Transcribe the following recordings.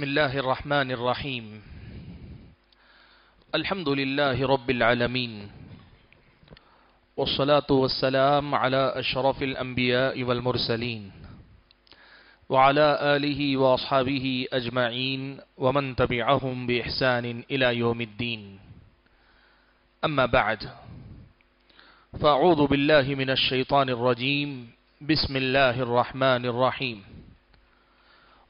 بسم الله الرحمن الرحيم. الحمد لله رب العالمين. والصلاة والسلام على أشرف الأنبياء والمرسلين. وعلى آله وأصحابه أجمعين ومن تبعهم بإحسان إلى يوم الدين. أما بعد فأعوذ بالله من الشيطان الرجيم. بسم الله الرحمن الرحيم.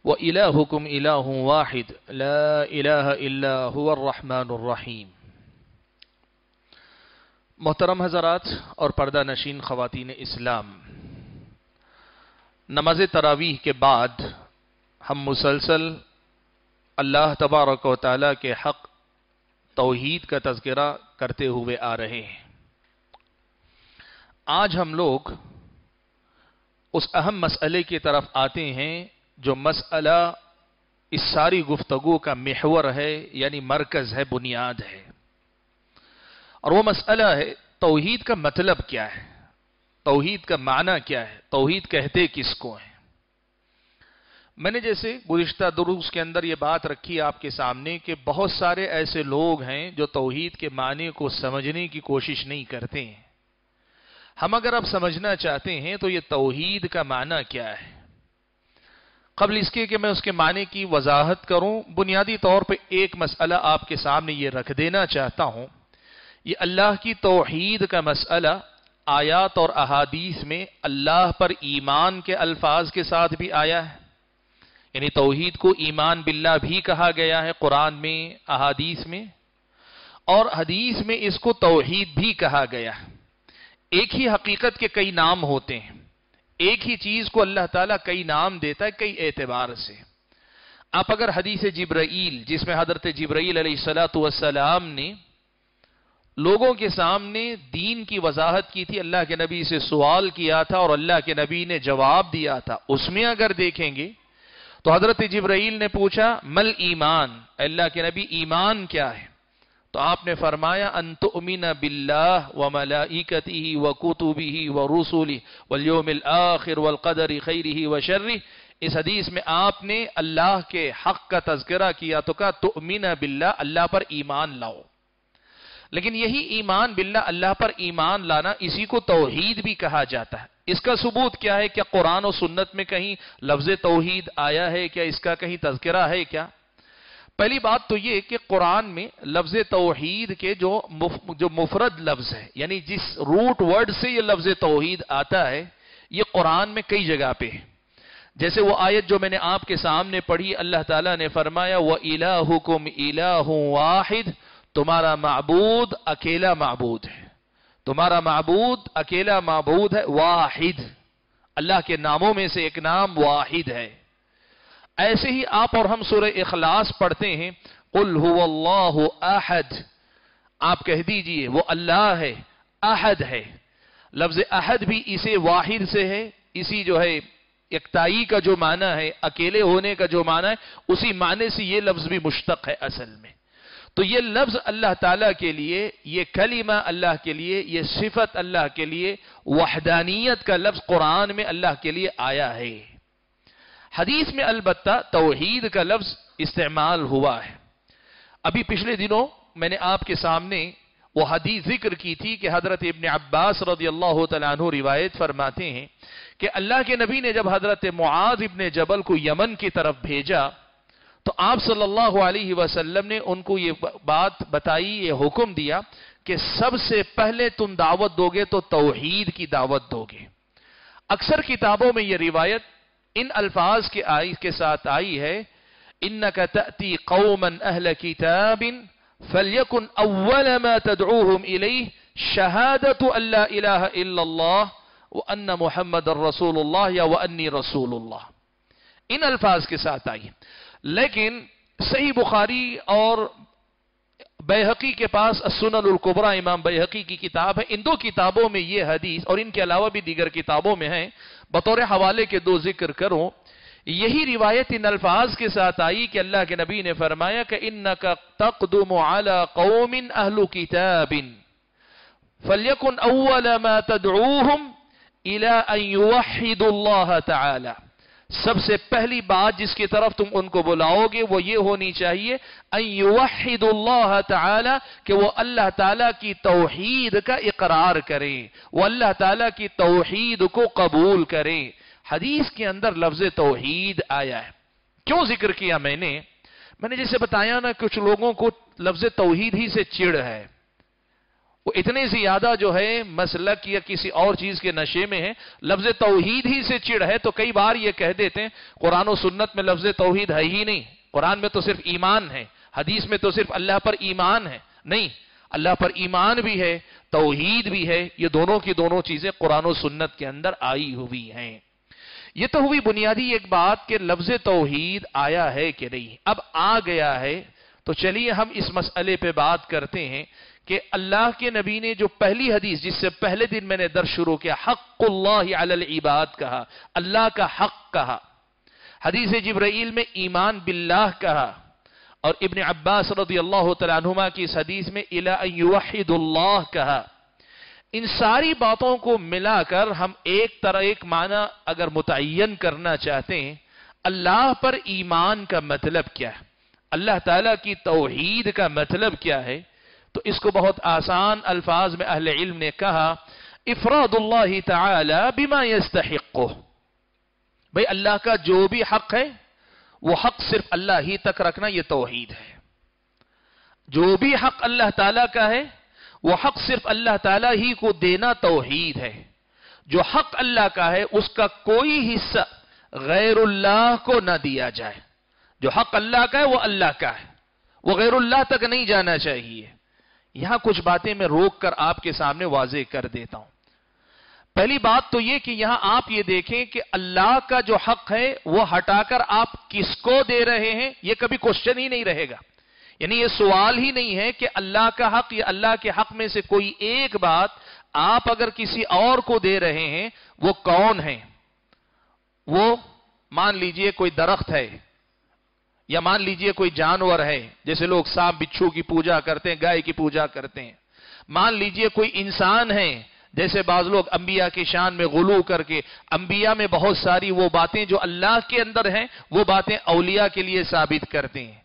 وإلهكم إله واحد، لا إله إلا هو الرحمن الرحیم محترم حضرات اور پردہ نشین خواتین اسلام، نماز تراویح کے بعد ہم مسلسل اللہ تبارک و تعالیٰ کے حق توحید کا تذکرہ کرتے ہوئے آ رہے ہیں۔ آج ہم لوگ اس اہم مسئلے کی طرف آتے ہیں جو مسئلہ اس ساری گفتگو کا محور ہے یعنی مرکز ہے، بنیاد ہے۔ اور وہ مسئلہ ہے، توحید کا مطلب کیا ہے؟ توحید کا معنی کیا ہے؟ توحید کہتے کس کو ہیں؟ میں نے جیسے گزشتہ دروس کے اندر یہ بات رکھی آپ کے سامنے کہ بہت سارے ایسے لوگ ہیں جو توحید کے معنی کو سمجھنے کی کوشش نہیں کرتے ہیں۔ ہم اگر اب سمجھنا چاہتے ہیں تو یہ توحید کا معنی کیا ہے؟ قبل اس کے کہ میں اس کے معنی کی وضاحت کروں، بنیادی طور پہ ایک مسئلہ آپ کے سامنے یہ رکھ دینا چاہتا ہوں۔ یہ اللہ کی توحید کا مسئلہ، آیات اور احادیث میں اللہ پر ایمان کے الفاظ کے ساتھ بھی آیا ہے۔ یعنی توحید کو ایمان باللہ بھی کہا گیا ہے قرآن میں، احادیث میں، اور حدیث میں اس کو توحید بھی کہا گیا ہے۔ ایک ہی حقیقت کے کئی نام ہوتے ہیں۔ ایک ہی چیز کو اللہ تعالیٰ کئی نام دیتا ہے، کئی اعتبار سے۔ آپ اگر حدیث جبرائیل، جس میں حضرت جبرائیل علیہ السلاۃ والسلام نے لوگوں کے سامنے دین کی وضاحت کی تھی، اللہ کے نبی سے سوال کیا تھا اور اللہ کے نبی نے جواب دیا تھا۔ اس میں اگر دیکھیں گے تو حضرت جبرائیل نے پوچھا، مل ایمان؟ اللہ کے نبی، ایمان کیا ہے؟ تو آپ نے فرمایا ان تؤمن باللہ وملائکتہ وکتبہ ورسلہ والیوم الاخر والقدر خیرہ وشرہ اس حدیث میں آپ نے اللہ کے حق کا تذکرہ کیا تو کہا تؤمن باللہ اللہ پر ایمان لاؤ لیکن یہی ایمان باللہ اللہ پر ایمان لانا اسی کو توحید بھی کہا جاتا ہے اس کا ثبوت کیا ہے کیا قرآن و سنت میں کہیں لفظ توحید آیا ہے کیا اس کا کہیں تذکرہ ہے کیا پہلی بات تو یہ کہ قرآن میں لفظ توحید کے جو جو مفرد لفظ ہے یعنی جس روٹ ورڈ سے یہ لفظ توحید آتا ہے، یہ قرآن میں کئی جگہ پہ ہے۔ جیسے وہ آیت جو میں نے آپ کے سامنے پڑھی، اللہ تعالیٰ نے فرمایا، وہ الہکم الہ واحد، تمہارا معبود اکیلا معبود ہے۔ تمہارا معبود اکیلا معبود ہے، واحد۔ اللہ کے ناموں میں سے ایک نام واحد ہے۔ ایسے ہی آپ اور ہم سورہ اخلاص پڑھتے ہیں، قل هو اللہ احد آپ کہہ دیجیے، وہ اللہ ہے احد ہے۔ لفظ احد بھی اسے واحد سے ہے، اسی جو ہے اکتائی کا جو معنی ہے، اکیلے ہونے کا جو معنی ہے، اسی معنی سے یہ لفظ بھی مشتق ہے اصل میں۔ تو یہ لفظ اللہ تعالیٰ کے لیے، یہ کلمہ اللہ کے لیے، یہ صفت اللہ کے لیے، وحدانیت کا لفظ قرآن میں اللہ کے لیے آیا ہے۔ حدیث میں البتہ توحید کا لفظ استعمال ہوا ہے۔ ابھی پچھلے دنوں میں نے آپ کے سامنے وہ حدیث ذکر کی تھی کہ حضرت ابن عباس رضی اللہ تعالیٰ عنہ روایت فرماتے ہیں کہ اللہ کے نبی نے جب حضرت معاذ ابن جبل کو یمن کی طرف بھیجا تو آپ صلی اللہ علیہ وسلم نے ان کو یہ بات بتائی، یہ حکم دیا کہ سب سے پہلے تم دعوت دو گے تو توحید کی دعوت دو گے اکثر کتابوں میں یہ روایت ان الفاظ کے آئی کے ساتھ آئی ہے انکا تأتی قوما اہل کتاب فلیکن اول ما تدعوهم الیہ شہادت ان لا الہ الا اللہ وان محمد الرسول اللہ یا وانی رسول اللہ ان الفاظ کے ساتھ آئی لیکن صحیح بخاری اور بیحقی کے پاس السنن القبرہ امام بیحقی کی کتاب ہے۔ ان دو کتابوں میں یہ حدیث اور ان کے علاوہ بھی دیگر کتابوں میں ہیں۔ بطور حوالے کے دو ذکر کروں یہی روایت ان الفاظ کے ساتھ آئی کہ اللہ کے نبی نے فرمایا کہ انکا تقدم على قوم اہل کتاب فلیکن اول ما تدعوهم الى ان يوحد اللہ تعالی سب سے پہلی بات جس کی طرف تم ان کو بلاؤ گے وہ یہ ہونی چاہیے یوحد اللہ تعالی کہ وہ اللہ تعالی کی توحید کا اقرار کریں، وہ اللہ تعالی کی توحید کو قبول کریں۔ حدیث کے اندر لفظ توحید آیا ہے۔ کیوں ذکر کیا میں نے؟ میں نے جیسے بتایا نا، کچھ لوگوں کو لفظ توحید ہی سے چڑ ہے۔ وہ اتنے زیادہ جو ہے مسلک یا کسی اور چیز کے نشے میں ہے لفظ توحید ہی سے چڑ ہے تو کئی بار یہ کہہ دیتے ہیں، قرآن و سنت میں لفظ توحید ہے ہی نہیں۔ قرآن میں تو صرف ایمان ہے، حدیث میں تو صرف اللہ پر ایمان ہے۔ نہیں، اللہ پر ایمان بھی ہے، توحید بھی ہے، یہ دونوں کی دونوں چیزیں قرآن و سنت کے اندر آئی ہوئی ہیں۔ یہ تو ہوئی بنیادی ایک بات کہ لفظ توحید آیا ہے کہ نہیں۔ اب آ گیا ہے، تو چلیے ہم اس مسئلے پہ بات کرتے ہیں۔ کہ اللہ کے نبی نے جو پہلی حدیث جس سے پہلے دن میں نے در شروع کیا، حق اللہ علی العباد کہا، اللہ کا حق کہا۔ حدیث جبرائیل میں ایمان باللہ کہا۔ اور ابن عباس رضی اللہ تعالیٰ عنہما کی اس حدیث میں یوحد اللہ کہا۔ ان ساری باتوں کو ملا کر ہم ایک طرح ایک معنی اگر متعین کرنا چاہتے ہیں، اللہ پر ایمان کا مطلب کیا ہے؟ اللہ تعالیٰ کی توحید کا مطلب کیا ہے؟ تو اس کو بہت آسان الفاظ میں اہل علم نے کہا، افراد اللہ تعالی بما يستحقه بھئی اللہ کا جو بھی حق ہے، وہ حق صرف اللہ ہی تک رکھنا یہ توحید ہے۔ جو بھی حق اللہ تعالی کا ہے، وہ حق صرف اللہ تعالی ہی کو دینا توحید ہے۔ جو حق اللہ کا ہے، اس کا کوئی حصہ غیر اللہ کو نہ دیا جائے۔ جو حق اللہ کا ہے، وہ اللہ کا ہے۔ وہ غیر اللہ تک نہیں جانا چاہیے۔ یہاں کچھ باتیں میں روک کر آپ کے سامنے واضح کر دیتا ہوں۔ پہلی بات تو یہ کہ یہاں آپ یہ دیکھیں کہ اللہ کا جو حق ہے وہ ہٹا کر آپ کس کو دے رہے ہیں، یہ کبھی کوشچن ہی نہیں رہے گا۔ یعنی یہ سوال ہی نہیں ہے کہ اللہ کا حق یا اللہ کے حق میں سے کوئی ایک بات آپ اگر کسی اور کو دے رہے ہیں، وہ کون ہے؟ وہ مان لیجیے کوئی درخت ہے۔ یا مان لیجیے کوئی جانور ہے، جیسے لوگ سانپ، بچھو کی پوجا کرتے ہیں، گائے کی پوجا کرتے ہیں۔ مان لیجیے کوئی انسان ہے، جیسے بعض لوگ انبیاء کی شان میں غلو کر کے، انبیاء میں بہت ساری وہ باتیں جو اللہ کے اندر ہیں، وہ باتیں اولیاء کے لیے ثابت کرتے ہیں۔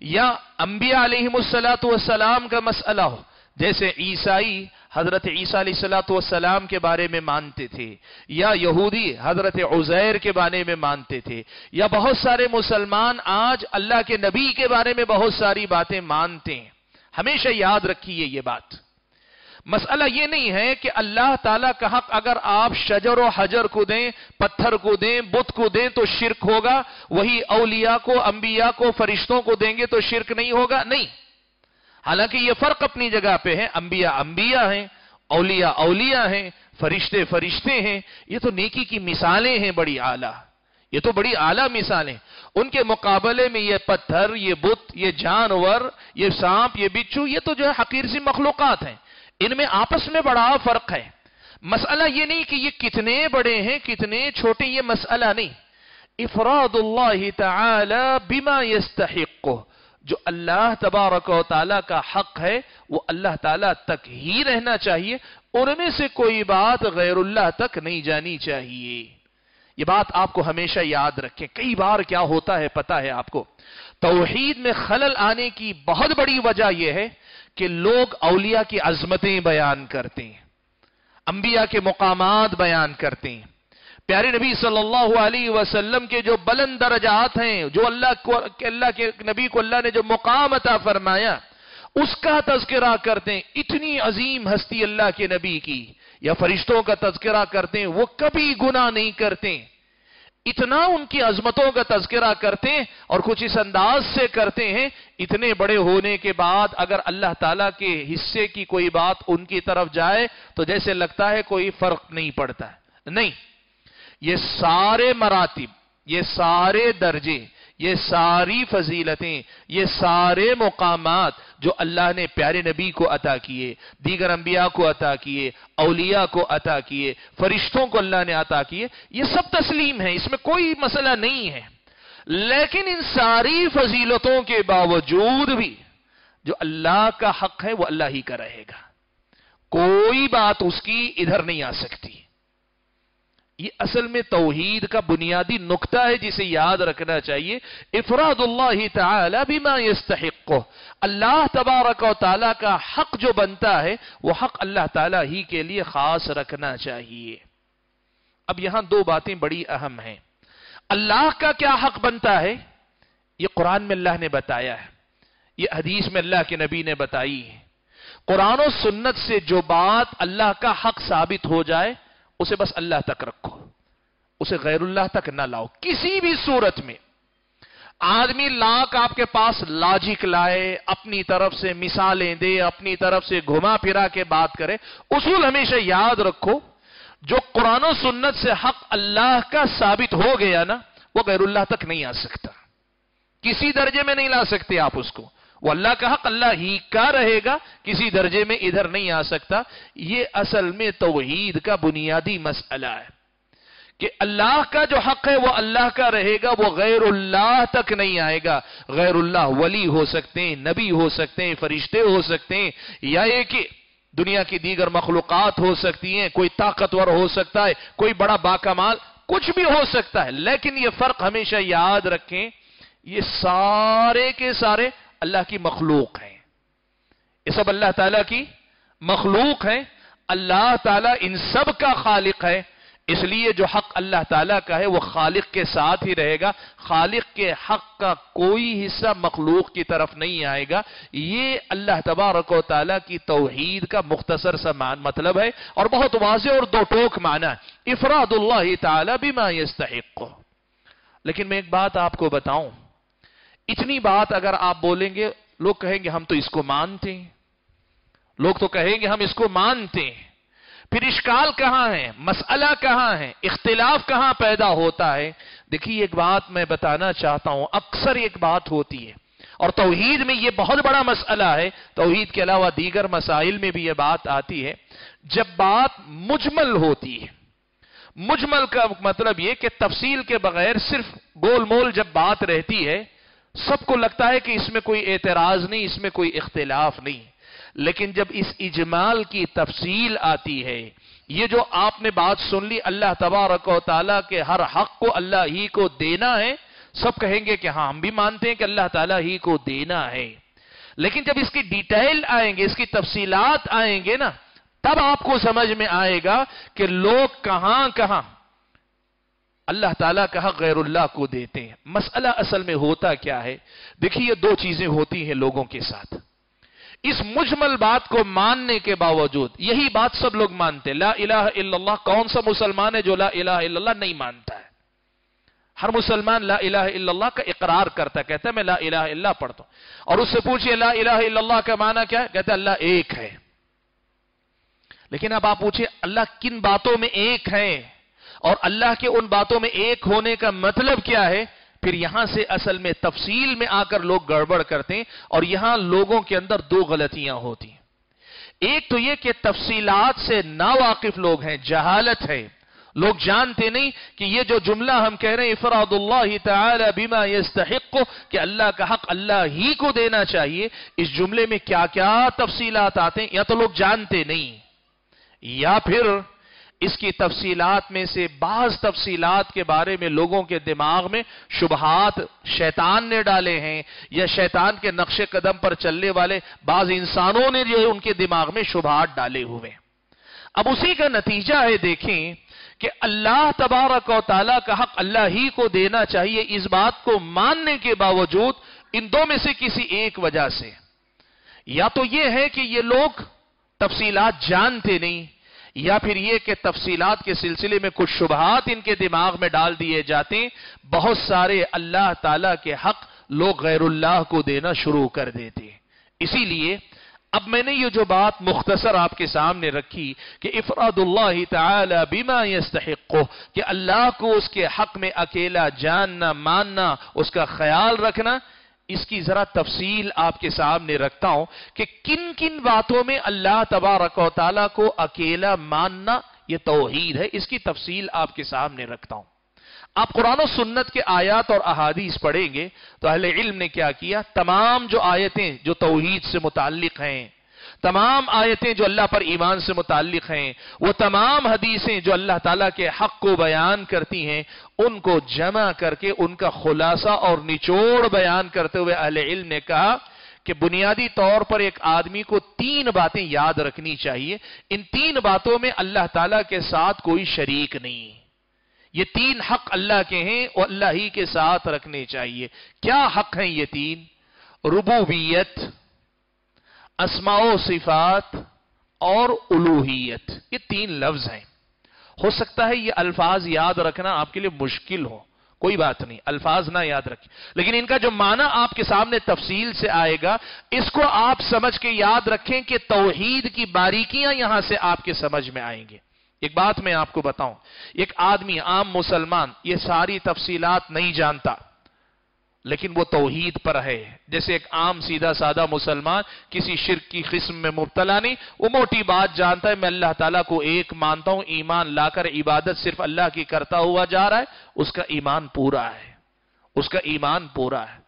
یا انبیاء علیہ السلام کا مسئلہ ہو۔ جیسے عیسائی حضرت عیسیٰ علیہ السلام والسلام کے بارے میں مانتے تھے، یا یہودی حضرت عزیر کے بارے میں مانتے تھے، یا بہت سارے مسلمان آج اللہ کے نبی کے بارے میں بہت ساری باتیں مانتے ہیں۔ ہمیشہ یاد رکھیے یہ بات۔ مسئلہ یہ نہیں ہے کہ اللہ تعالیٰ کا حق اگر آپ شجر و حجر کو دیں، پتھر کو دیں، بت کو دیں تو شرک ہوگا، وہی اولیاء کو، انبیاء کو، فرشتوں کو دیں گے تو شرک نہیں ہوگا، نہیں۔ حالانکہ یہ فرق اپنی جگہ پہ ہے، انبیاء انبیاء ہیں، اولیاء اولیاء ہیں، فرشتے فرشتے ہیں، یہ تو نیکی کی مثالیں ہیں بڑی اعلیٰ۔ یہ تو بڑی اعلیٰ مثالیں۔ ان کے مقابلے میں یہ پتھر، یہ بت، یہ جانور، یہ سانپ، یہ بچھو، یہ تو جو ہے حقیر سی مخلوقات ہیں۔ ان میں آپس میں بڑا فرق ہے۔ مسئلہ یہ نہیں کہ یہ کتنے بڑے ہیں، کتنے چھوٹے، یہ مسئلہ نہیں۔ افراد اللہ تعالی بما يستحق جو اللہ تبارک و تعالیٰ کا حق ہے، وہ اللہ تعالیٰ تک ہی رہنا چاہیے۔ ان میں سے کوئی بات غیر اللہ تک نہیں جانی چاہیے۔ یہ بات آپ کو ہمیشہ یاد رکھیں۔ کئی بار کیا ہوتا ہے پتا ہے آپ کو؟ توحید میں خلل آنے کی بہت بڑی وجہ یہ ہے کہ لوگ اولیاء کی عظمتیں بیان کرتے ہیں، انبیاء کے مقامات بیان کرتے ہیں۔ پیارے نبی صلی اللہ علیہ وسلم کے جو بلند درجات ہیں، جو اللہ کو اللہ کے نبی کو اللہ نے جو مقام عطا فرمایا، اس کا تذکرہ کرتے ہیں۔ اتنی عظیم ہستی اللہ کے نبی کی، یا فرشتوں کا تذکرہ کرتے ہیں، وہ کبھی گناہ نہیں کرتے۔ اتنا ان کی عظمتوں کا تذکرہ کرتے ہیں اور کچھ اس انداز سے کرتے ہیں، اتنے بڑے ہونے کے بعد اگر اللہ تعالیٰ کے حصے کی کوئی بات ان کی طرف جائے، تو جیسے لگتا ہے کوئی فرق نہیں پڑتا۔ نہیں۔ یہ سارے مراتب، یہ سارے درجے، یہ ساری فضیلتیں، یہ سارے مقامات جو اللہ نے پیارے نبی کو عطا کیے، دیگر انبیاء کو عطا کیے، اولیاء کو عطا کیے، فرشتوں کو اللہ نے عطا کیے، یہ سب تسلیم ہے اس میں کوئی مسئلہ نہیں ہے۔ لیکن ان ساری فضیلتوں کے باوجود بھی جو اللہ کا حق ہے، وہ اللہ ہی کا رہے گا۔ کوئی بات اس کی ادھر نہیں آ سکتی۔ یہ اصل میں توحید کا بنیادی نقطہ ہے جسے یاد رکھنا چاہیے۔ افراد اللہ تعالی بما يستحق اللہ تبارک و تعالی کا حق جو بنتا ہے، وہ حق اللہ تعالی ہی کے لیے خاص رکھنا چاہیے۔ اب یہاں دو باتیں بڑی اہم ہیں۔ اللہ کا کیا حق بنتا ہے؟ یہ قرآن میں اللہ نے بتایا ہے۔ یہ حدیث میں اللہ کے نبی نے بتائی ہے۔ قرآن و سنت سے جو بات اللہ کا حق ثابت ہو جائے اسے بس اللہ تک رکھو۔ اسے غیر اللہ تک نہ لاؤ۔ کسی بھی صورت میں آدمی لاکھ آپ کے پاس لاجک لائے، اپنی طرف سے مثالیں دے، اپنی طرف سے گھما پھرا کے بات کرے، اصول ہمیشہ یاد رکھو، جو قرآن و سنت سے حق اللہ کا ثابت ہو گیا نا، وہ غیر اللہ تک نہیں آ سکتا۔ کسی درجے میں نہیں لا سکتے آپ اس کو۔ وہ اللہ کا حق اللہ ہی کا رہے گا، کسی درجے میں ادھر نہیں آ سکتا۔ یہ اصل میں توحید کا بنیادی مسئلہ ہے کہ اللہ کا جو حق ہے وہ اللہ کا رہے گا، وہ غیر اللہ تک نہیں آئے گا۔ غیر اللہ ولی ہو سکتے ہیں، نبی ہو سکتے ہیں، فرشتے ہو سکتے ہیں، یا یہ کہ دنیا کی دیگر مخلوقات ہو سکتی ہیں، کوئی طاقتور ہو سکتا ہے، کوئی بڑا باکمال، کچھ بھی ہو سکتا ہے۔ لیکن یہ فرق ہمیشہ یاد رکھیں، یہ سارے کے سارے اللہ کی مخلوق ہیں۔ یہ سب اللہ تعالیٰ کی مخلوق ہیں۔ اللہ تعالیٰ ان سب کا خالق ہے۔ اس لیے جو حق اللہ تعالیٰ کا ہے، وہ خالق کے ساتھ ہی رہے گا۔ خالق کے حق کا کوئی حصہ مخلوق کی طرف نہیں آئے گا۔ یہ اللہ تبارک و تعالیٰ کی توحید کا مختصر سا مطلب ہے۔ اور بہت واضح اور دو ٹوک معنی ہے۔ افراد اللہ تعالیٰ بما يستحق لیکن میں ایک بات آپ کو بتاؤں۔ اتنی بات اگر آپ بولیں گے، لوگ کہیں گے ہم تو اس کو مانتے ہیں۔ لوگ تو کہیں گے ہم اس کو مانتے ہیں۔ پھر اشکال کہاں ہے؟ مسئلہ کہاں ہے؟ اختلاف کہاں پیدا ہوتا ہے؟ دیکھیے، ایک بات میں بتانا چاہتا ہوں، اکثر ایک بات ہوتی ہے۔ اور توحید میں یہ بہت بڑا مسئلہ ہے۔ توحید کے علاوہ دیگر مسائل میں بھی یہ بات آتی ہے۔ جب بات مجمل ہوتی ہے، مجمل کا مطلب یہ کہ تفصیل کے بغیر صرف گول مول جب بات رہتی ہے سب کو لگتا ہے کہ اس میں کوئی اعتراض نہیں، اس میں کوئی اختلاف نہیں۔ لیکن جب اس اجمال کی تفصیل آتی ہے، یہ جو آپ نے بات سن لی، اللہ تبارک و تعالیٰ کے ہر حق کو اللہ ہی کو دینا ہے، سب کہیں گے کہ ہاں ہم بھی مانتے ہیں کہ اللہ تعالیٰ ہی کو دینا ہے۔ لیکن جب اس کی ڈیٹیل آئیں گے، اس کی تفصیلات آئیں گے نا، تب آپ کو سمجھ میں آئے گا کہ لوگ کہاں کہاں اللہ تعالیٰ کا حق غیر اللہ کو دیتے ہیں۔ مسئلہ اصل میں ہوتا کیا ہے؟ دیکھیے دو چیزیں ہوتی ہیں لوگوں کے ساتھ۔ اس مجمل بات کو ماننے کے باوجود، یہی بات سب لوگ مانتے لا الہ الا اللہ، کون سا مسلمان ہے جو لا الہ الا اللہ نہیں مانتا ہے؟ ہر مسلمان لا الہ الا اللہ کا اقرار کرتا ہے، کہتا ہے میں لا الہ الا اللہ پڑھتا ہوں۔ اور اس سے پوچھئے لا الہ الا اللہ کا معنی کیا ہے؟ کہتا ہے اللہ ایک ہے۔ لیکن اب آپ پوچھئے اللہ کن باتوں میں ایک ہے اور اللہ کے ان باتوں میں ایک ہونے کا مطلب کیا ہے؟ پھر یہاں سے اصل میں تفصیل میں آ کر لوگ گڑبڑ کرتے ہیں اور یہاں لوگوں کے اندر دو غلطیاں ہوتی ہیں۔ ایک تو یہ کہ تفصیلات سے نا واقف لوگ ہیں، جہالت ہے۔ لوگ جانتے نہیں کہ یہ جو جملہ ہم کہہ رہے ہیں، افراد اللہ تعالی بما يستحق کہ اللہ کا حق اللہ ہی کو دینا چاہیے، اس جملے میں کیا کیا تفصیلات آتے ہیں؟ یا تو لوگ جانتے نہیں، یا پھر اس کی تفصیلات میں سے بعض تفصیلات کے بارے میں لوگوں کے دماغ میں شبہات شیطان نے ڈالے ہیں یا شیطان کے نقش قدم پر چلنے والے بعض انسانوں نے جو ان کے دماغ میں شبہات ڈالے ہوئے اب اسی کا نتیجہ ہے دیکھیں کہ اللہ تبارک و تعالیٰ کا حق اللہ ہی کو دینا چاہیے اس بات کو ماننے کے باوجود ان دو میں سے کسی ایک وجہ سے۔ یا تو یہ ہے کہ یہ لوگ تفصیلات جانتے نہیں یا پھر یہ کہ تفصیلات کے سلسلے میں کچھ شبہات ان کے دماغ میں ڈال دیے جاتے ہیں، بہت سارے اللہ تعالی کے حق لوگ غیر اللہ کو دینا شروع کر دیتے ہیں۔ اسی لیے اب میں نے یہ جو بات مختصر آپ کے سامنے رکھی کہ افراد اللہ تعالی بما يستحق کہ اللہ کو اس کے حق میں اکیلا جاننا، ماننا، اس کا خیال رکھنا اس کی ذرا تفصیل آپ کے سامنے رکھتا ہوں کہ کن کن باتوں میں اللہ تبارک و تعالیٰ کو اکیلا ماننا یہ توحید ہے، اس کی تفصیل آپ کے سامنے رکھتا ہوں۔ آپ قرآن و سنت کے آیات اور احادیث پڑھیں گے تو اہل علم نے کیا کیا؟ تمام جو آیتیں جو توحید سے متعلق ہیں تمام آیتیں جو اللہ پر ایمان سے متعلق ہیں، وہ تمام حدیثیں جو اللہ تعالیٰ کے حق کو بیان کرتی ہیں، ان کو جمع کر کے ان کا خلاصہ اور نچوڑ بیان کرتے ہوئے اہل علم نے کہا کہ بنیادی طور پر ایک آدمی کو تین باتیں یاد رکھنی چاہیے۔ ان تین باتوں میں اللہ تعالیٰ کے ساتھ کوئی شریک نہیں۔ یہ تین حق اللہ کے ہیں اور اللہ ہی کے ساتھ رکھنے چاہیے۔ کیا حق ہیں یہ تین؟ ربوبیت اسماء و صفات اور الوحیت یہ تین لفظ ہیں۔ ہو سکتا ہے یہ الفاظ یاد رکھنا آپ کے لیے مشکل ہو، کوئی بات نہیں، الفاظ نہ یاد رکھیں۔ لیکن ان کا جو معنی آپ کے سامنے تفصیل سے آئے گا، اس کو آپ سمجھ کے یاد رکھیں کہ توحید کی باریکیاں یہاں سے آپ کے سمجھ میں آئیں گے۔ ایک بات میں آپ کو بتاؤں، ایک آدمی عام مسلمان یہ ساری تفصیلات نہیں جانتا۔ لیکن وہ توحید پر ہے۔ جیسے ایک عام سیدھا سادہ مسلمان کسی شرک کی قسم میں مبتلا نہیں، وہ موٹی بات جانتا ہے، میں اللہ تعالیٰ کو ایک مانتا ہوں، ایمان لا کر عبادت صرف اللہ کی کرتا ہوا جا رہا ہے، اس کا ایمان پورا ہے۔ اس کا ایمان پورا ہے۔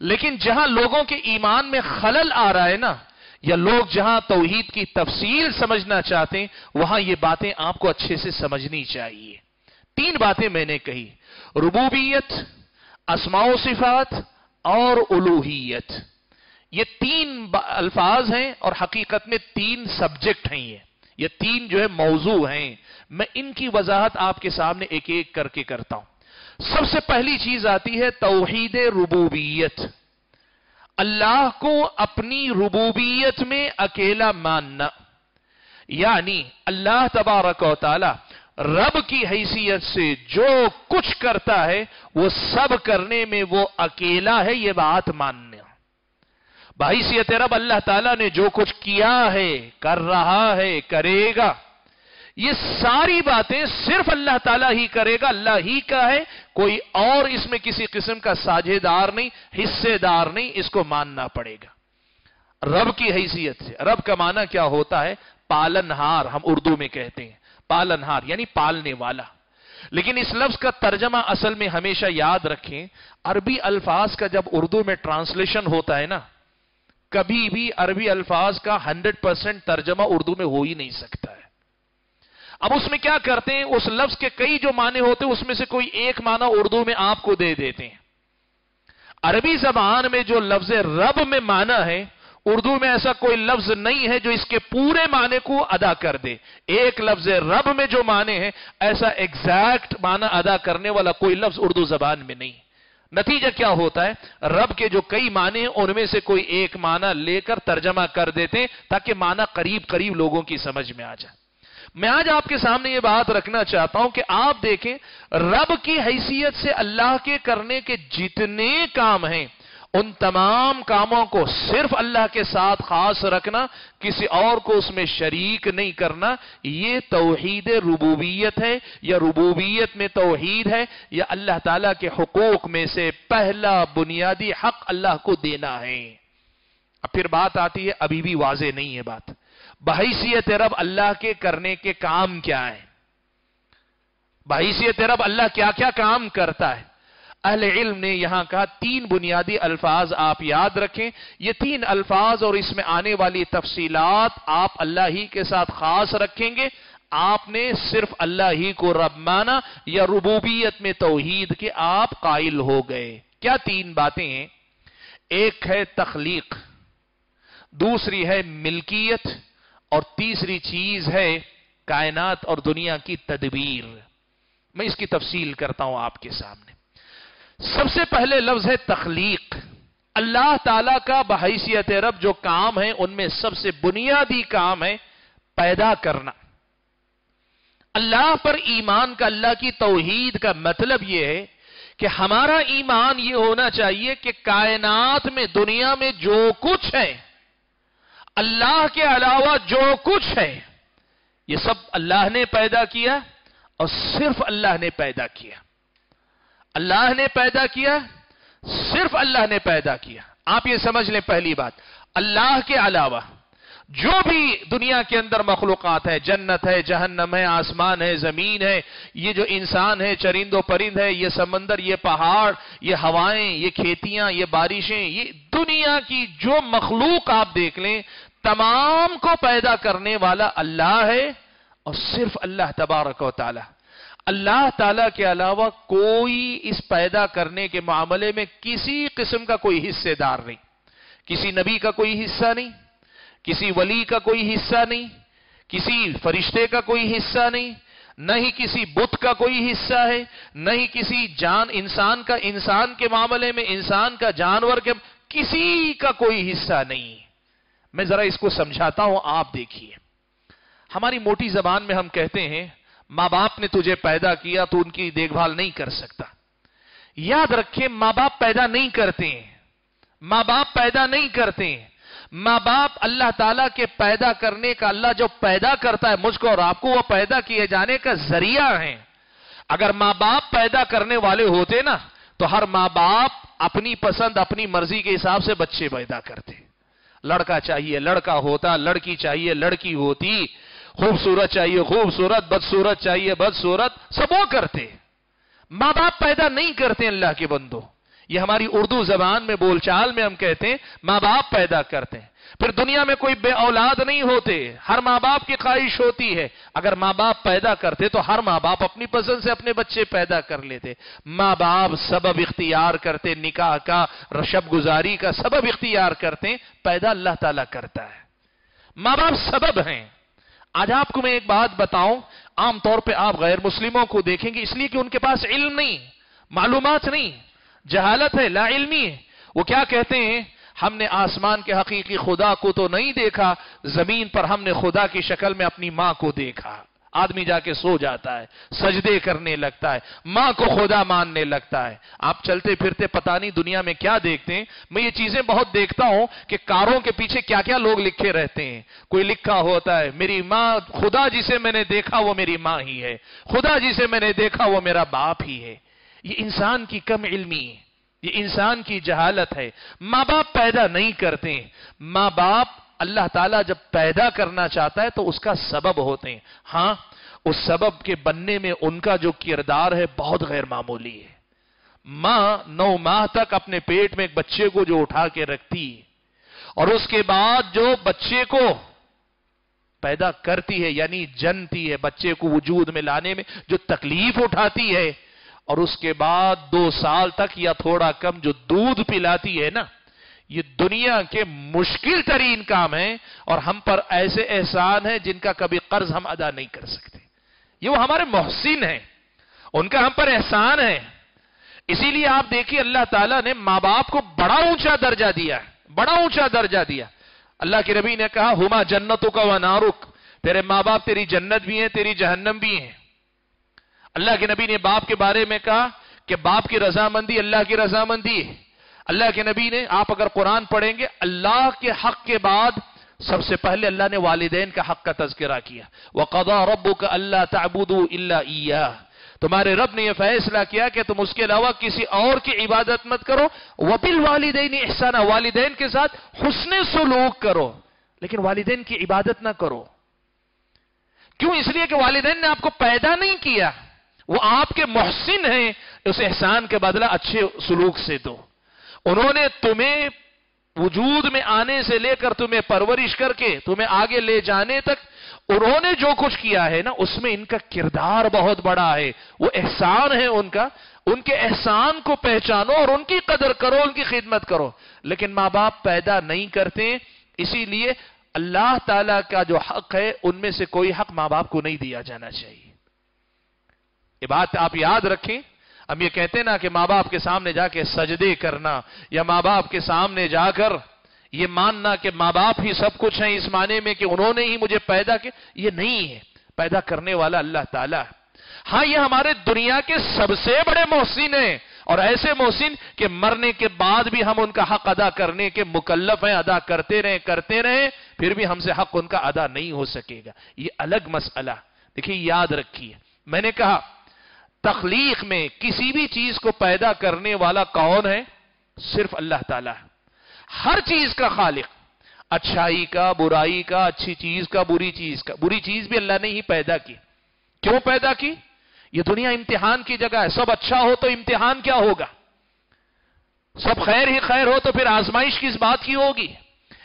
لیکن جہاں لوگوں کے ایمان میں خلل آ رہا ہے نا، یا لوگ جہاں توحید کی تفصیل سمجھنا چاہتے ہیں، وہاں یہ باتیں آپ کو اچھے سے سمجھنی چاہیے۔ تین باتیں میں نے کہی۔ ربوبیت اسماء و صفات اور الوحیت۔ یہ تین الفاظ ہیں اور حقیقت میں تین سبجیکٹ ہیں یہ۔ یہ تین جو ہے موضوع ہیں۔ میں ان کی وضاحت آپ کے سامنے ایک ایک کر کے کرتا ہوں۔ سب سے پہلی چیز آتی ہے توحید ربوبیت۔ اللہ کو اپنی ربوبیت میں اکیلا ماننا۔ یعنی اللہ تبارک و تعالی رب کی حیثیت سے جو کچھ کرتا ہے، وہ سب کرنے میں وہ اکیلا ہے، یہ بات ماننا۔ بحیثیت رب اللہ تعالیٰ نے جو کچھ کیا ہے، کر رہا ہے، کرے گا۔ یہ ساری باتیں صرف اللہ تعالیٰ ہی کرے گا، اللہ ہی کا ہے۔ کوئی اور اس میں کسی قسم کا ساجھے دار نہیں، حصے دار نہیں، اس کو ماننا پڑے گا۔ رب کی حیثیت سے۔ رب کا معنی کیا ہوتا ہے؟ پالن ہار، ہم اردو میں کہتے ہیں۔ پالن ہار یعنی پالنے والا۔ لیکن اس لفظ کا ترجمہ اصل میں ہمیشہ یاد رکھیں، عربی الفاظ کا جب اردو میں ٹرانسلیشن ہوتا ہے نا، کبھی بھی عربی الفاظ کا ہنڈریڈ پرسینٹ ترجمہ اردو میں ہو ہی نہیں سکتا ہے۔ اب اس میں کیا کرتے ہیں؟ اس لفظ کے کئی جو معنی ہوتے ہیں، اس میں سے کوئی ایک معنی اردو میں آپ کو دے دیتے ہیں۔ عربی زبان میں جو لفظ رب میں معنی ہے اردو میں ایسا کوئی لفظ نہیں ہے جو اس کے پورے معنی کو ادا کر دے۔ ایک لفظ رب میں جو معنی ہے، ایسا ایگزیکٹ معنی ادا کرنے والا کوئی لفظ اردو زبان میں نہیں۔ نتیجہ کیا ہوتا ہے؟ رب کے جو کئی معنی ہیں، ان میں سے کوئی ایک معنی لے کر ترجمہ کر دیتے تاکہ معنی قریب قریب لوگوں کی سمجھ میں آ جائے۔ میں آج آپ کے سامنے یہ بات رکھنا چاہتا ہوں کہ آپ دیکھیں، رب کی حیثیت سے اللہ کے کرنے کے جتنے کام ہیں ان تمام کاموں کو صرف اللہ کے ساتھ خاص رکھنا، کسی اور کو اس میں شریک نہیں کرنا، یہ توحید ربوبیت ہے، یا ربوبیت میں توحید ہے، یا اللہ تعالی کے حقوق میں سے پہلا بنیادی حق اللہ کو دینا ہے۔ اب پھر بات آتی ہے، ابھی بھی واضح نہیں ہے بات۔ بحیثیت رب اللہ کے کرنے کے کام کیا ہے بحیثیت رب اللہ کیا کیا کام کرتا ہے؟ اہل علم نے یہاں کہا تین بنیادی الفاظ آپ یاد رکھیں۔ یہ تین الفاظ اور اس میں آنے والی تفصیلات آپ اللہ ہی کے ساتھ خاص رکھیں گے۔ آپ نے صرف اللہ ہی کو رب مانا یا ربوبیت میں توحید کے آپ قائل ہو گئے۔ کیا تین باتیں ہیں؟ ایک ہے تخلیق، دوسری ہے ملکیت، اور تیسری چیز ہے کائنات اور دنیا کی تدبیر۔ میں اس کی تفصیل کرتا ہوں آپ کے سامنے۔ سب سے پہلے لفظ ہے تخلیق۔ اللہ تعالی کا بحیثیت رب جو کام ہے ان میں سب سے بنیادی کام ہے پیدا کرنا۔ اللہ پر ایمان کا، اللہ کی توحید کا مطلب یہ ہے کہ ہمارا ایمان یہ ہونا چاہیے کہ کائنات میں، دنیا میں جو کچھ ہے اللہ کے علاوہ جو کچھ ہے یہ سب اللہ نے پیدا کیا اور صرف اللہ نے پیدا کیا۔ اللہ نے پیدا کیا، صرف اللہ نے پیدا کیا۔ آپ یہ سمجھ لیں پہلی بات۔ اللہ کے علاوہ جو بھی دنیا کے اندر مخلوقات ہے جنت ہے، جہنم ہے، آسمان ہے، زمین ہے، یہ جو انسان ہے، چرند و پرند ہے، یہ سمندر، یہ پہاڑ، یہ ہوائیں، یہ کھیتیاں، یہ بارشیں، یہ دنیا کی جو مخلوق آپ دیکھ لیں، تمام کو پیدا کرنے والا اللہ ہے اور صرف اللہ تبارک و تعالی۔ اللہ تعالی کے علاوہ کوئی اس پیدا کرنے کے معاملے میں کسی قسم کا کوئی حصے دار نہیں۔ کسی نبی کا کوئی حصہ نہیں، کسی ولی کا کوئی حصہ نہیں، کسی فرشتے کا کوئی حصہ نہیں، نہ ہی کسی بت کا کوئی حصہ ہے، نہ ہی کسی جان، انسان کا، انسان کے معاملے میں، انسان کا، جانور کے، کسی کا کوئی حصہ نہیں۔ میں ذرا اس کو سمجھاتا ہوں، آپ دیکھیے۔ ہماری موٹی زبان میں ہم کہتے ہیں ماں باپ نے تجھے پیدا کیا تو ان کی دیکھ بھال نہیں کر سکتا۔ یاد رکھے ماں باپ پیدا نہیں کرتے ہیں۔ ماں باپ پیدا نہیں کرتے ہیں۔ ماں باپ اللہ تعالیٰ کے پیدا کرنے کا، اللہ جو پیدا کرتا ہے مجھ کو اور آپ کو، وہ پیدا کیے جانے کا ذریعہ ہے۔ اگر ماں باپ پیدا کرنے والے ہوتے نا، تو ہر ماں باپ اپنی پسند، اپنی مرضی کے حساب سے بچے پیدا کرتے۔ لڑکا چاہیے، لڑکا ہوتا، لڑکی چاہیے، لڑکی ہوتی۔ خوبصورت چاہیے، خوبصورت، بدصورت چاہیے، بدصورت، سب وہ کرتے ماں باپ پیدا نہیں کرتے اللہ کے بندوں یہ ہماری اردو زبان میں بول چال میں ہم کہتے ہیں، ماں باپ پیدا کرتے ہیں۔ پھر دنیا میں کوئی بے اولاد نہیں ہوتے، ہر ماں باپ کی خواہش ہوتی ہے۔ اگر ماں باپ پیدا کرتے تو ہر ماں باپ اپنی پسند سے اپنے بچے پیدا کر لیتے۔ ماں باپ سبب اختیار کرتے، نکاح کا، رشب گزاری کا سبب اختیار کرتے پیدا اللہ تعالیٰ کرتا ہے۔ ماں باپ سبب ہیں۔ آج آپ کو میں ایک بات بتاؤں، عام طور پہ آپ غیر مسلموں کو دیکھیں گے، اس لیے کہ ان کے پاس علم نہیں، معلومات نہیں، جہالت ہے، لا علمی ہے۔ وہ کیا کہتے ہیں؟ ہم نے آسمان کے حقیقی خدا کو تو نہیں دیکھا، زمین پر ہم نے خدا کی شکل میں اپنی ماں کو دیکھا۔ آدمی جا کے سو جاتا ہے، سجدے کرنے لگتا ہے، ماں کو خدا ماننے لگتا ہے۔ آپ چلتے پھرتے پتہ نہیں دنیا میں کیا دیکھتے ہیں۔ میں یہ چیزیں بہت دیکھتا ہوں کہ کاروں کے پیچھے کیا کیا لوگ لکھے رہتے ہیں۔ کوئی لکھا ہوتا ہے، میری ماں، خدا جی جسے میں نے دیکھا وہ میری ماں ہی ہے۔ خدا جی جسے میں نے دیکھا وہ میرا باپ ہی ہے۔ یہ انسان کی کم علمی ہے۔ یہ انسان کی جہالت ہے۔ ماں باپ پیدا نہیں کرتے ماں باپ اللہ تعالیٰ جب پیدا کرنا چاہتا ہے تو اس کا سبب ہوتے ہیں۔ ہاں اس سبب کے بننے میں ان کا جو کردار ہے بہت غیر معمولی ہے۔ ماں نو ماہ تک اپنے پیٹ میں ایک بچے کو جو اٹھا کے رکھتی، اور اس کے بعد جو بچے کو پیدا کرتی ہے یعنی جنتی ہے، بچے کو وجود میں لانے میں جو تکلیف اٹھاتی ہے، اور اس کے بعد دو سال تک یا تھوڑا کم جو دودھ پلاتی ہے نا یہ دنیا کے مشکل ترین کام ہے اور ہم پر ایسے احسان ہیں جن کا کبھی قرض ہم ادا نہیں کر سکتے۔ یہ وہ ہمارے محسن ہیں، ان کا ہم پر احسان ہے اسی لیے آپ دیکھیے اللہ تعالیٰ نے ماں باپ کو بڑا اونچا درجہ دیا بڑا اونچا درجہ دیا۔ اللہ کے ربی نے کہا، ہما جنتوں کا و نارک، تیرے ماں باپ تیری جنت بھی ہیں، تیری جہنم بھی ہیں۔ اللہ کے نبی نے باپ کے بارے میں کہا کہ باپ کی رضامندی اللہ کی رضامندی ہے۔ اللہ کے نبی نے، آپ اگر قرآن پڑھیں گے، اللہ کے حق کے بعد سب سے پہلے اللہ نے والدین کا حق کا تذکرہ کیا۔ وَقَضَى رَبُّكَ أَلَّا تَعْبُدُوا إِلَّا إِيَّاهِ۔ تمہارے رب نے یہ فیصلہ کیا کہ تم اس کے علاوہ کسی اور کی عبادت مت کرو۔ وَبِالْوَالِدَيْنِ احسانہ والدین کے ساتھ حسن سلوک کرو۔ لیکن والدین کی عبادت نہ کرو۔ کیوں؟ اس لیے کہ والدین نے آپ کو پیدا نہیں کیا۔ وہ آپ کے محسن ہیں۔ اس احسان کے بدلہ اچھے سلوک سے دو۔ انہوں نے تمہیں وجود میں آنے سے لے کر تمہیں پرورش کر کے تمہیں آگے لے جانے تک، انہوں نے جو کچھ کیا ہے نا، اس میں ان کا کردار بہت بڑا ہے۔ وہ احسان ہے ان کا۔ ان کے احسان کو پہچانو اور ان کی قدر کرو، ان کی خدمت کرو۔ لیکن ماں باپ پیدا نہیں کرتے، اسی لیے اللہ تعالی کا جو حق ہے، ان میں سے کوئی حق ماں باپ کو نہیں دیا جانا چاہیے۔ یہ بات آپ یاد رکھیں۔ ہم یہ کہتے نا کہ ماں باپ کے سامنے جا کے سجدے کرنا یا ماں باپ کے سامنے جا کر یہ ماننا کہ ماں باپ ہی سب کچھ ہیں اس معنی میں کہ انہوں نے ہی مجھے پیدا کیا، یہ نہیں ہے۔ پیدا کرنے والا اللہ تعالیٰ ہے۔ ہاں یہ ہمارے دنیا کے سب سے بڑے محسن ہیں۔ اور ایسے محسن کہ مرنے کے بعد بھی ہم ان کا حق ادا کرنے کے مکلف ہیں، ادا کرتے رہے کرتے رہے پھر بھی ہم سے حق ان کا ادا نہیں ہو سکے گا۔ یہ الگ مسئلہ۔ دیکھیے، یاد رکھیے۔ میں نے کہا تخلیق میں کسی بھی چیز کو پیدا کرنے والا کون ہے؟ صرف اللہ تعالیٰ ہے۔ ہر چیز کا خالق۔ اچھائی کا، برائی کا، اچھی چیز کا، بری چیز کا۔ بری چیز بھی اللہ نے ہی پیدا کی۔ کیوں پیدا کی؟ یہ دنیا امتحان کی جگہ ہے۔ سب اچھا ہو تو امتحان کیا ہوگا؟ سب خیر ہی خیر ہو تو پھر آزمائش کس بات کی ہوگی؟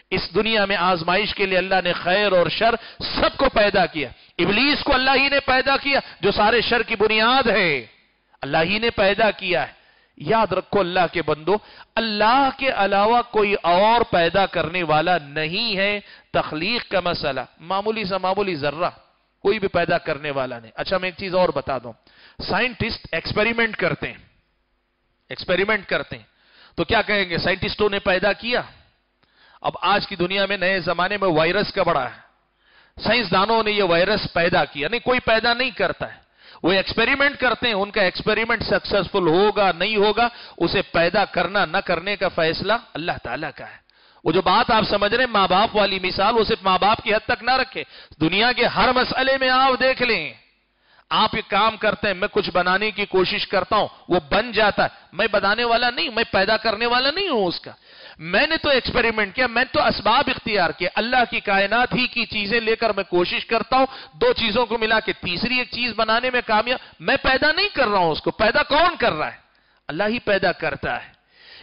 اس دنیا میں آزمائش کے لیے اللہ نے خیر اور شر سب کو پیدا کیا۔ ابلیس کو اللہ ہی نے پیدا کیا، جو سارے شر کی بنیاد ہے۔ اللہ ہی نے پیدا کیا ہے۔ یاد رکھو اللہ کے بندو، اللہ کے علاوہ کوئی اور پیدا کرنے والا نہیں ہے۔ تخلیق کا مسئلہ، معمولی سا معمولی ذرہ، کوئی بھی پیدا کرنے والا نہیں۔ اچھا میں ایک چیز اور بتا دوں۔ سائنٹسٹ ایکسپیریمنٹ کرتے ہیں۔ ایکسپیریمنٹ کرتے ہیں۔ تو کیا کہیں گے؟ سائنٹسٹوں نے پیدا کیا۔ اب آج کی دنیا میں نئے زمانے میں وائرس کا بڑا ہے۔ سائنسدانوں نے یہ وائرس پیدا کیا۔ نہیں، کوئی پیدا نہیں کرتا ہے۔ وہ ایکسپیریمنٹ کرتے ہیں، ان کا ایکسپیریمنٹ سکسسفل ہوگا، نہیں ہوگا، اسے پیدا کرنا، نہ کرنے کا فیصلہ اللہ تعالیٰ کا ہے۔ وہ جو بات آپ سمجھ رہے ہیں، ماں باپ والی مثال، وہ صرف ماں باپ کی حد تک نہ رکھے۔ دنیا کے ہر مسئلے میں آپ دیکھ لیں۔ آپ ایک کام کرتے ہیں، میں کچھ بنانے کی کوشش کرتا ہوں، وہ بن جاتا ہے۔ میں بنانے والا نہیں، میں پیدا کرنے والا نہیں ہوں اس کا۔ میں نے تو ایکسپیریمنٹ کیا، میں تو اسباب اختیار کیا اللہ کی کائنات ہی کی چیزیں لے کر میں کوشش کرتا ہوں، دو چیزوں کو ملا کے تیسری ایک چیز بنانے میں کامیاب۔ میں پیدا نہیں کر رہا ہوں اس کو، پیدا کون کر رہا ہے؟ اللہ ہی پیدا کرتا ہے۔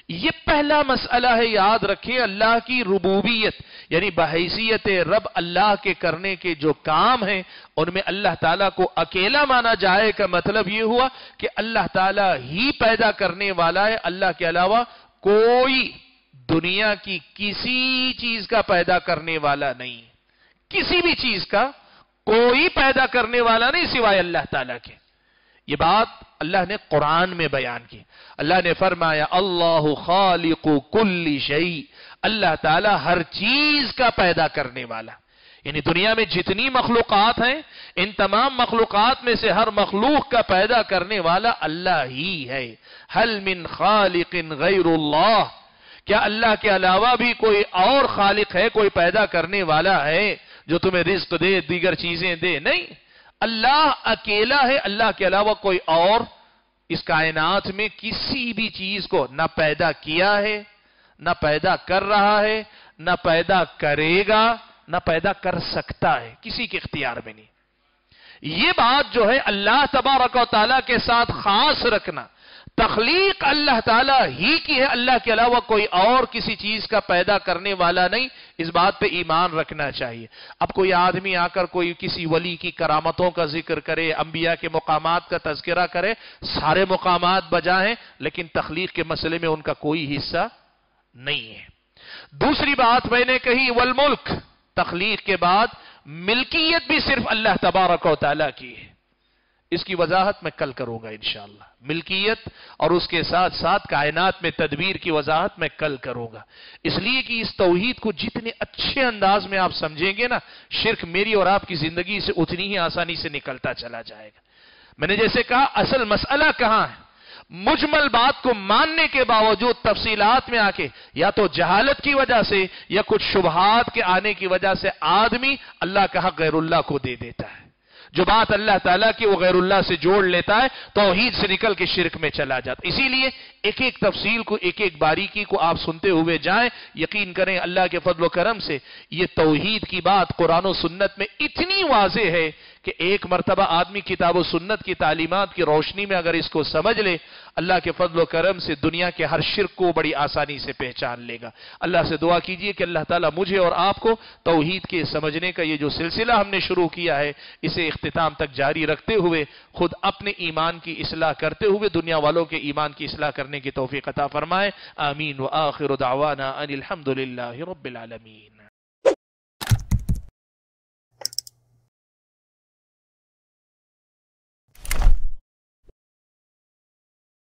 یہ پہلا مسئلہ ہے، یاد رکھیں اللہ کی ربوبیت یعنی بحیثیت رب اللہ کے کرنے کے جو کام ہیں، ان میں اللہ تعالیٰ کو اکیلا مانا جائے کا مطلب یہ ہوا کہ اللہ تعالیٰ ہی پیدا کرنے والا ہے۔ اللہ کے علاوہ کوئی دنیا کی کسی چیز کا پیدا کرنے والا نہیں کسی بھی چیز کا کوئی پیدا کرنے والا نہیں سوائے اللہ تعالیٰ کے یہ بات اللہ نے قرآن میں بیان کی اللہ نے فرمایا اللہ خالق کل شعی اللہ تعالی ہر چیز کا پیدا کرنے والا یعنی دنیا میں جتنی مخلوقات ہیں ان تمام مخلوقات میں سے ہر مخلوق کا پیدا کرنے والا اللہ ہی ہے حل من خالق غیر اللہ کیا اللہ کے علاوہ بھی کوئی اور خالق ہے، کوئی پیدا کرنے والا ہے جو تمہیں رزق دے، دیگر چیزیں دے؟ نہیں۔ اللہ اکیلا ہے، اللہ کے علاوہ کوئی اور اس کائنات میں کسی بھی چیز کو نہ پیدا کیا ہے، نہ پیدا کر رہا ہے، نہ پیدا کرے گا، نہ پیدا کر سکتا ہے۔ کسی کے اختیار میں نہیں۔ یہ بات جو ہے، اللہ تبارک و تعالیٰ کے ساتھ خاص رکھنا۔ تخلیق اللہ تعالیٰ ہی کی ہے، اللہ کے علاوہ کوئی اور کسی چیز کا پیدا کرنے والا نہیں۔ اس بات پہ ایمان رکھنا چاہیے۔ اب کوئی آدمی آ کر کوئی کسی ولی کی کرامتوں کا ذکر کرے، انبیاء کے مقامات کا تذکرہ کرے، سارے مقامات بجائیں، لیکن تخلیق کے مسئلے میں ان کا کوئی حصہ نہیں ہے۔ دوسری بات میں نے کہی، والملک۔ تخلیق کے بعد ملکیت بھی صرف اللہ تبارک و تعالیٰ کی ہے۔ اس کی وضاحت میں کل کروں گا انشاءاللہ۔ ملکیت اور اس کے ساتھ ساتھ کائنات میں تدبیر کی وضاحت میں کل کروں گا۔ اس لیے کہ اس توحید کو جتنے اچھے انداز میں آپ سمجھیں گے نا، شرک میری اور آپ کی زندگی سے اتنی ہی آسانی سے نکلتا چلا جائے گا۔ میں نے جیسے کہا، اصل مسئلہ کہاں ہے؟ مجمل بات کو ماننے کے باوجود تفصیلات میں آ کے یا تو جہالت کی وجہ سے، یا کچھ شبہات کے آنے کی وجہ سے آدمی اللہ کا حق غیر اللہ کو دے دیتا ہے۔ جو بات اللہ تعالیٰ کی وہ غیر اللہ سے جوڑ لیتا ہے، توحید سے نکل کے شرک میں چلا جاتا اسی لیے ایک ایک تفصیل کو، ایک ایک باریکی کو آپ سنتے ہوئے جائیں۔ یقین کریں اللہ کے فضل و کرم سے یہ توحید کی بات قرآن و سنت میں اتنی واضح ہے کہ ایک مرتبہ آدمی کتاب و سنت کی تعلیمات کی روشنی میں اگر اس کو سمجھ لے، اللہ کے فضل و کرم سے دنیا کے ہر شرک کو بڑی آسانی سے پہچان لے گا۔ اللہ سے دعا کیجیے کہ اللہ تعالیٰ مجھے اور آپ کو توحید کے سمجھنے کا یہ جو سلسلہ ہم نے شروع کیا ہے، اسے اختتام تک جاری رکھتے ہوئے، خود اپنے ایمان کی اصلاح کرتے ہوئے دنیا والوں کے ایمان کی اصلاح کرنے کی توفیق عطا فرمائے۔ آمین۔ و آخر دعوانا ان الحمدللہ رب العالمین۔